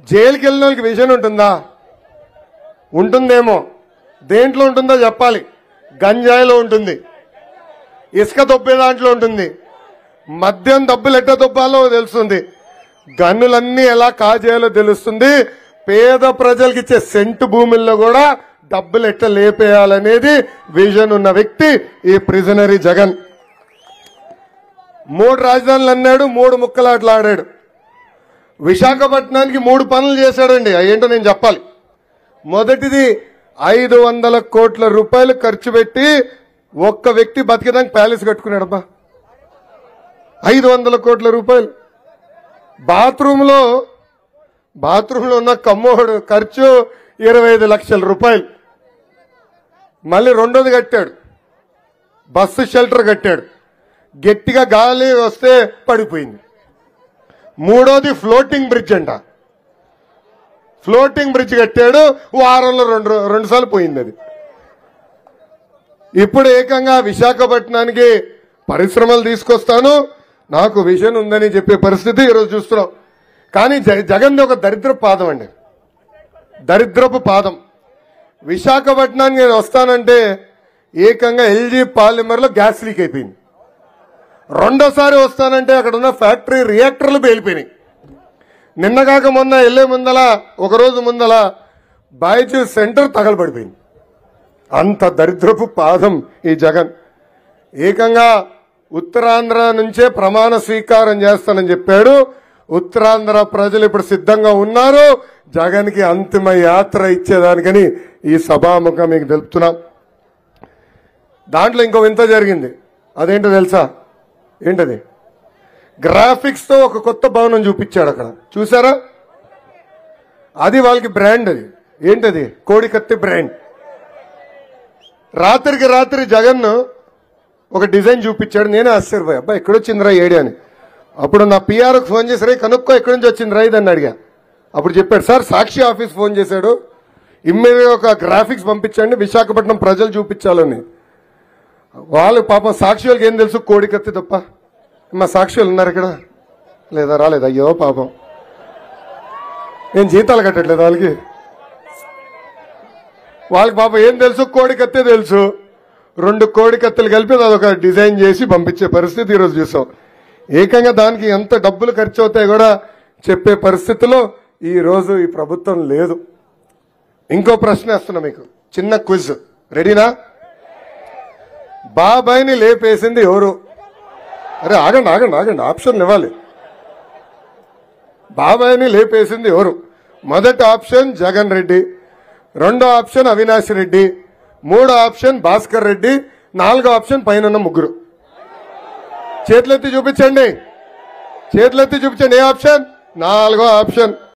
జైలుకి వెళ్ళిన వాళ్ళకి విజన్ ఉంటుందా? ఉంటుందేమో. దేంట్లో ఉంటుందో చెప్పాలి. గంజాయిలో ఉంటుంది. ఇసుక దొబ్బే దాంట్లో ఉంటుంది. మద్యం డబ్బులు ఎట్ట దొబ్బాలో తెలుస్తుంది. గన్నులన్నీ ఎలా కాజేయాలో తెలుస్తుంది. పేద ప్రజలకు ఇచ్చే సెంటు భూముల్లో కూడా డబ్బులు ఎట్ట లేపేయాలనేది విజన్ ఉన్న వ్యక్తి ఈ ప్రిజనరీ జగన్. మూడు రాజధానులు అన్నాడు మూడు ముక్కలాట్లాడాడు విశాఖపట్నానికి మూడు పనులు చేశాడండి. అవి ఏంటో నేను చెప్పాలి. మొదటిది ఐదు వందల కోట్ల రూపాయలు ఖర్చు పెట్టి ఒక్క వ్యక్తి బతికేదానికి ప్యాలెస్ కట్టుకున్నాడబ్బా. ఐదు వందల కోట్ల రూపాయలు. బాత్రూంలో బాత్రూంలో ఉన్న కమ్మోడు ఖర్చు ఇరవై ఐదు లక్షల రూపాయలు. మళ్ళీ రెండోది కట్టాడు. బస్సు షెల్టర్ కట్టాడు. గట్టిగా గాలి వస్తే పడిపోయింది. మూడోది ఫ్లోటింగ్ బ్రిడ్జ్ అంట. ఫ్లోటింగ్ బ్రిడ్జ్ కట్టాడు వారంలో రెండు రెండు సార్లు పోయింది అది. ఇప్పుడు ఏకంగా విశాఖపట్నానికి పరిశ్రమలు తీసుకొస్తాను నాకు విజన్ ఉందని చెప్పే పరిస్థితి ఈరోజు చూస్తున్నాం. కానీ జ- జగన్ది ఒక దరిద్ర పాదం అండి. దరిద్రపు పాదం. విశాఖపట్నానికి నేను వస్తానంటే ఏకంగా ఎల్జీ పాలిమర్లో గ్యాస్ లీక్ అయిపోయింది. రెండోసారి వస్తానంటే అక్కడ ఉన్న ఫ్యాక్టరీ రియాక్టర్లు పేలిపోయినాయి. నిన్నగాక మొన్న వెళ్ళే ముందల ఒకరోజు ముందల బాయ్జూస్ సెంటర్ తగలబడిపోయింది. అంత దరిద్రపు పాదం ఈ జగన్. ఏకంగా ఉత్తరాంధ్ర నుంచే ప్రమాణ స్వీకారం చేస్తానని చెప్పాడు. ఉత్తరాంధ్ర ప్రజలు ఇప్పుడు సిద్ధంగా ఉన్నారు. జగన్కి అంతిమ యాత్ర ఇచ్చేదానికని ఈ సభాముఖం మీకు తెలుపుతున్నాం. దాంట్లో ఇంకో వింత జరిగింది. అదేంటో తెలుసా? ఏంటది? గ్రాఫిక్స్తో ఒక కొత్త భవనం చూపించాడు అక్కడ. చూసారా? అది వాళ్ళకి బ్రాండ్ అది. ఏంటది? కోడికత్తి బ్రాండ్ రాత్రికి రాత్రి జగన్ ఒక డిజైన్ చూపించాడు. నేనే ఆశ్చర్యపోయా అబ్బా ఎక్కడొచ్చిందిరా ఏడి అని. అప్పుడు నా పిఆర్కి ఫోన్ చేసి రే కనుక్కో ఎక్కడి నుంచి వచ్చిందిరా ఇదని అడిగా. అప్పుడు చెప్పాడు సార్ సాక్షి ఆఫీస్ ఫోన్ చేశాడు. ఇమ్మీడియట్ ఒక గ్రాఫిక్స్ పంపించండి. విశాఖపట్నం ప్రజలు చూపించాలని. వాళ్ళు పాపం సాక్షి వాళ్ళకి ఏం తెలుసు? కోడికత్తి తప్ప. మా సాక్షులు ఉన్నారు ఇక్కడ. లేదా రాలేదు. అయ్యో పాపం. నేను జీతాలు కట్టట్లేదు వాళ్ళకి? వాళ్ళకి పాపం ఏం తెలుసు? కోడికత్తే తెలుసు. రెండు కోడికత్తెలు కలిపి అదొక డిజైన్ చేసి పంపించే పరిస్థితి ఈరోజు చూసాం. ఏకంగా దానికి ఎంత డబ్బులు ఖర్చు అవుతాయి కూడా చెప్పే పరిస్థితిలో ఈరోజు ఈ ప్రభుత్వం లేదు. ఇంకో ప్రశ్న వేస్తున్నా మీకు. చిన్న క్విజ్. రెడీనా? బాబాయ్ని లేపేసింది ఎవరు? అరే ఆగండి ఆగండి ఆగండి. ఆప్షన్ ఇవ్వాలి. బాబాయ్ని లేపేసింది ఎవరు? మొదటి ఆప్షన్ జగన్ రెడ్డి రెండో ఆప్షన్ అవినాష్ రెడ్డి మూడో ఆప్షన్ భాస్కర్ రెడ్డి నాలుగో ఆప్షన్ పైన ముగ్గురు. చేతులెత్తి చూపించండి. చేతులెత్తి చూపించండి. ఏ ఆప్షన్? నాలుగో ఆప్షన్.